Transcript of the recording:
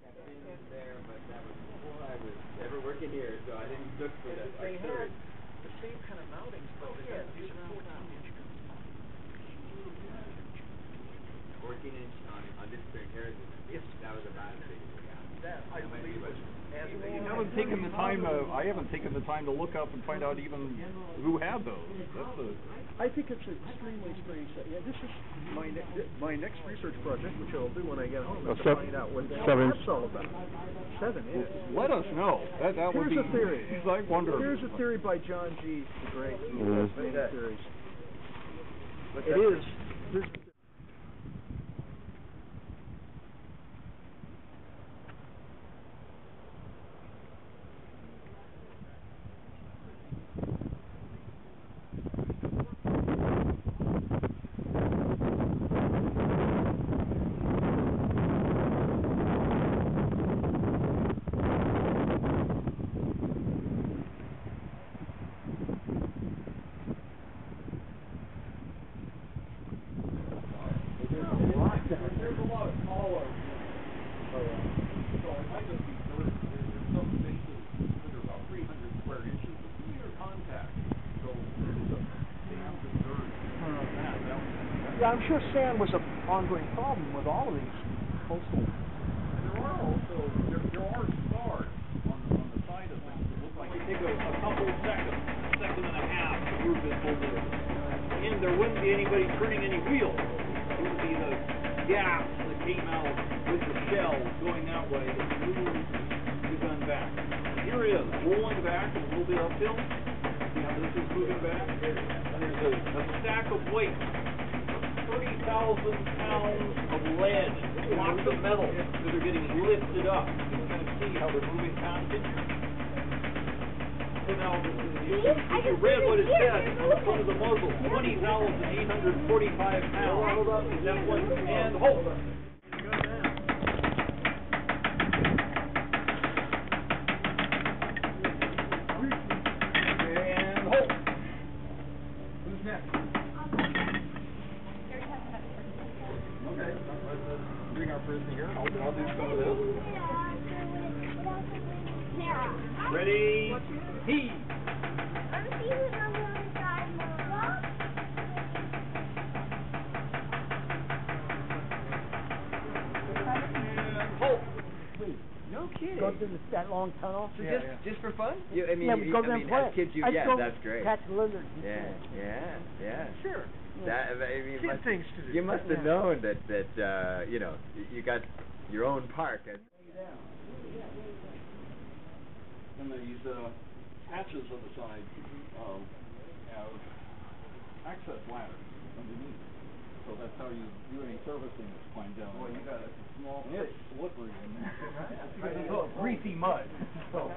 I've there, but that was before I was ever working here, so I didn't look for that. They had the same kind of mounting, but they had these are fourteen inch guns. Fourteen inch on, on this thing, Yes. that was about as big as I That might be believe, was what- as big You haven't taken the time, uh, I haven't taken the time to look up and find out even who had those. That's a, I think it's extremely strange. that- Yeah, this is my ne- th- my next research project, which I'll do when I get home, A is to sev- find out what seven- that's all about. Seven, yeah. let us know. That, that would Here's be. a theory. I wonder. Here's a theory by John G. the Great. He Mhm. has many theories. What's It that? is. This, There's a lot of taller. So it might just be dirt. There's, there's some spaces that are about three hundred square inches of clear contact. So there's a dam of dirt. on that. That was- yeah, I'm sure sand was an ongoing problem with all of these coastal. And there are also, there, there are stars on, the- on the side of things that look like. Take a, a couple of seconds, a second and a half to move this over. And there wouldn't be anybody turning any wheels. It would be the gas that came out with the shell going that way that moves the gun back. Here it is, rolling back a little bit uphill. Yeah, this is moving back. There's a, a stack of weight. Thirty thousand pounds of lead, blocks of metal that are getting lifted up. You can kind of see how they're moving past it. So now, you, I you read what it it said on the front of the muzzle, twenty thousand eight hundred forty-five pounds. That's what, and hold. And hold. Who's next? Okay, let's, let's bring our person here. I'll, I'll do some of this. Ready? Heave. And. No kidding. Go through this- that long tunnel. So Yeah, just, yeah. just for fun? You, I mean, yeah, you, we go I there mean, and play. as kids, you, I'd yeah, that's great. Catch lizards. Yeah, yeah, yeah. Sure. That, I mean, you must, things to do. you must have Yeah. known that, that, uh, you know, you got your own park and And these uh, hatches on the side um, have access ladders underneath. So that's how you do any servicing that's climb down. Boy, you got a small And it's slippery in there. It's greasy mud. So.